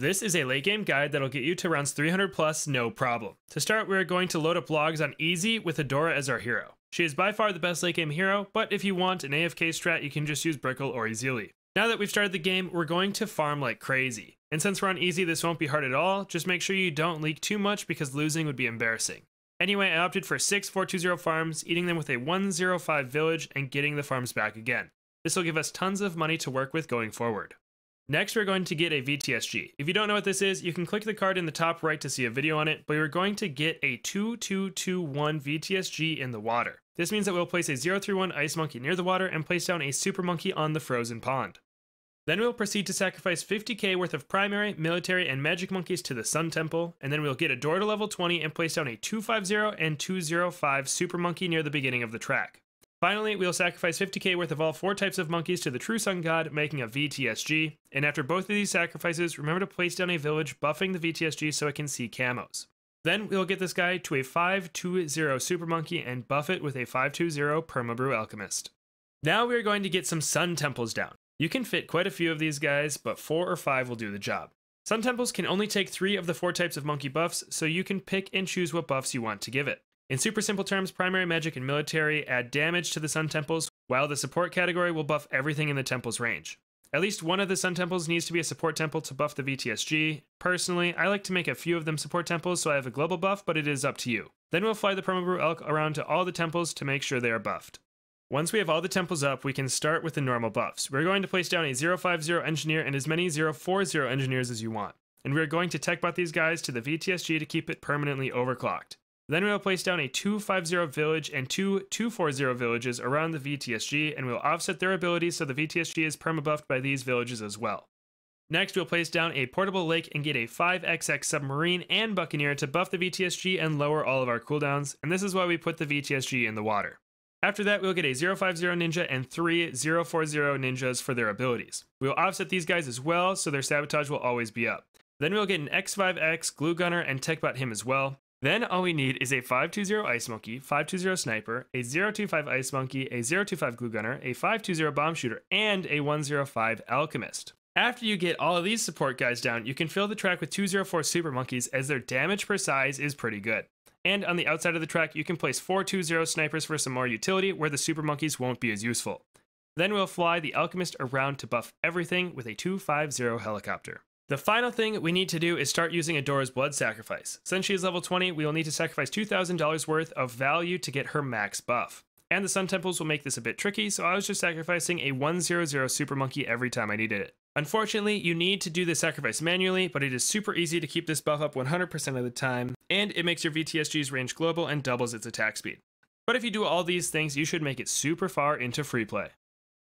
This is a late game guide that'll get you to rounds 300 plus no problem. To start, we're going to load up logs on easy with Adora as our hero. She is by far the best late game hero, but if you want an AFK strat, you can just use Brickell or Ezili. Now that we've started the game, we're going to farm like crazy. And since we're on easy, this won't be hard at all, just make sure you don't leak too much because losing would be embarrassing. Anyway, I opted for 6 420 farms, eating them with a 105 village, and getting the farms back again. This will give us tons of money to work with going forward. Next, we're going to get a VTSG. If you don't know what this is, you can click the card in the top right to see a video on it, but we're going to get a 2221 VTSG in the water. This means that we'll place a 031 Ice Monkey near the water and place down a Super Monkey on the frozen pond. Then we'll proceed to sacrifice 50k worth of primary, military, and magic monkeys to the Sun Temple, and then we'll get Adora to level 20 and place down a 250 and 205 Super Monkey near the beginning of the track. Finally, we'll sacrifice 50k worth of all four types of monkeys to the True Sun God, making a VTSG. And after both of these sacrifices, remember to place down a village buffing the VTSG so it can see camos. Then we'll get this guy to a 520 Super Monkey and buff it with a 520 Permabrew Alchemist. Now we're going to get some Sun Temples down. You can fit quite a few of these guys, but four or five will do the job. Sun Temples can only take three of the four types of monkey buffs, so you can pick and choose what buffs you want to give it. In super simple terms, primary magic and military add damage to the Sun Temples, while the support category will buff everything in the temple's range. At least one of the Sun Temples needs to be a support temple to buff the VTSG. Personally, I like to make a few of them support temples so I have a global buff, but it is up to you. Then we'll fly the Permabrew Alch around to all the temples to make sure they are buffed. Once we have all the temples up, we can start with the normal buffs. We're going to place down a 050 engineer and as many 040 engineers as you want. And we're going to tech bot these guys to the VTSG to keep it permanently overclocked. Then we'll place down a 250 village and two 240 villages around the VTSG, and we'll offset their abilities so the VTSG is permabuffed by these villages as well. Next, we'll place down a portable lake and get a 5XX submarine and buccaneer to buff the VTSG and lower all of our cooldowns, and this is why we put the VTSG in the water. After that, we'll get a 050 ninja and three 040 ninjas for their abilities. We'll offset these guys as well, so their sabotage will always be up. Then we'll get an X5X glue gunner and techbot him as well. Then all we need is a 520 Ice Monkey, 520 Sniper, a 025 Ice Monkey, a 025 Glue Gunner, a 520 Bomb Shooter, and a 105 Alchemist. After you get all of these support guys down, you can fill the track with 204 Super Monkeys as their damage per size is pretty good. And on the outside of the track, you can place 420 Snipers for some more utility where the Super Monkeys won't be as useful. Then we'll fly the Alchemist around to buff everything with a 250 helicopter. The final thing we need to do is start using Adora's Blood Sacrifice. Since she is level 20, we will need to sacrifice $2,000 worth of value to get her max buff. And the Sun Temples will make this a bit tricky, so I was just sacrificing a 100 Super Monkey every time I needed it. Unfortunately, you need to do the sacrifice manually, but it is super easy to keep this buff up 100% of the time, and it makes your VTSG's range global and doubles its attack speed. But if you do all these things, you should make it super far into free play.